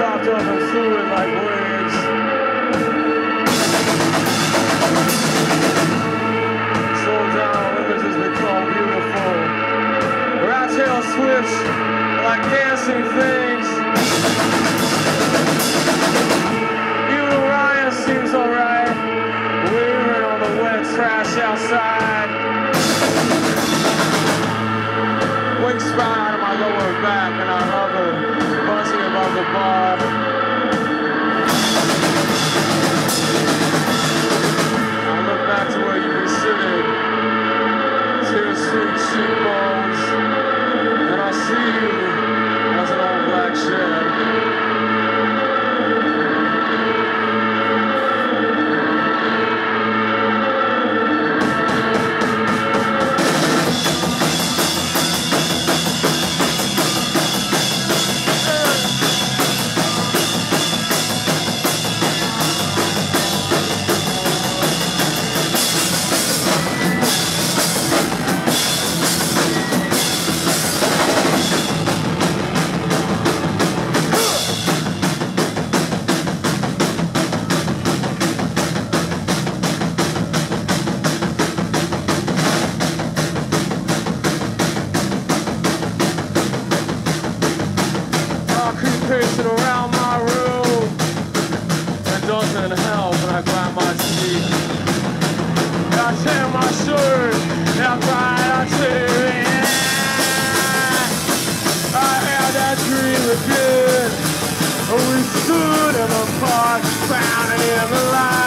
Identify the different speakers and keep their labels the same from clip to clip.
Speaker 1: chopped up and fluid like waves. Slow down, images become beautiful. Rat tail switch like dancing things. Even Orion seems alright. Wavering on the wet trash outside. The bar. I pacing around my room. and doesn't help when I grind my teeth. I tear my shirt, and I cry, I tear it. I had that dream again. We stood in the park, drowning in the light.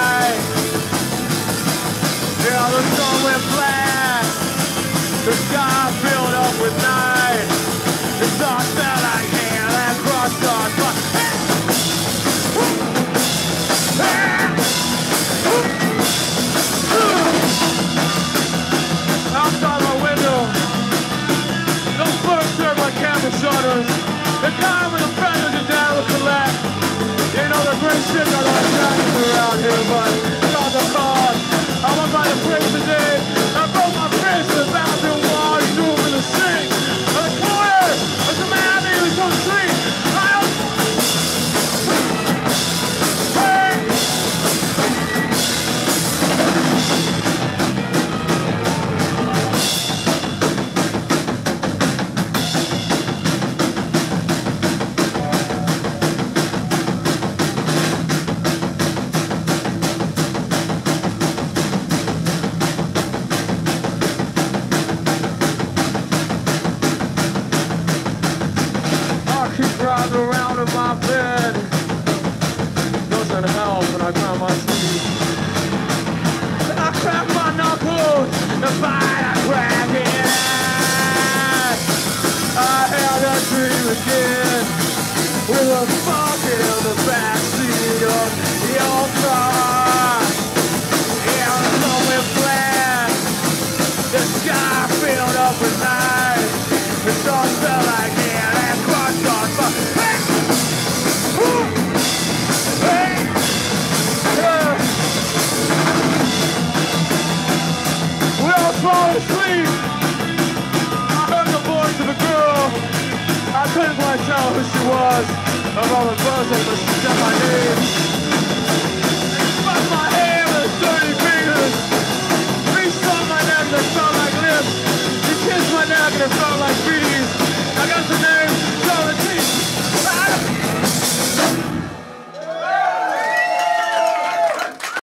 Speaker 1: Again. With a funk in the backseat of your car. Sun went black. The sky filled up with night. The stars fell like all fall asleep. Couldn't quite tell who she was. Of all the buzzing, but she said my name.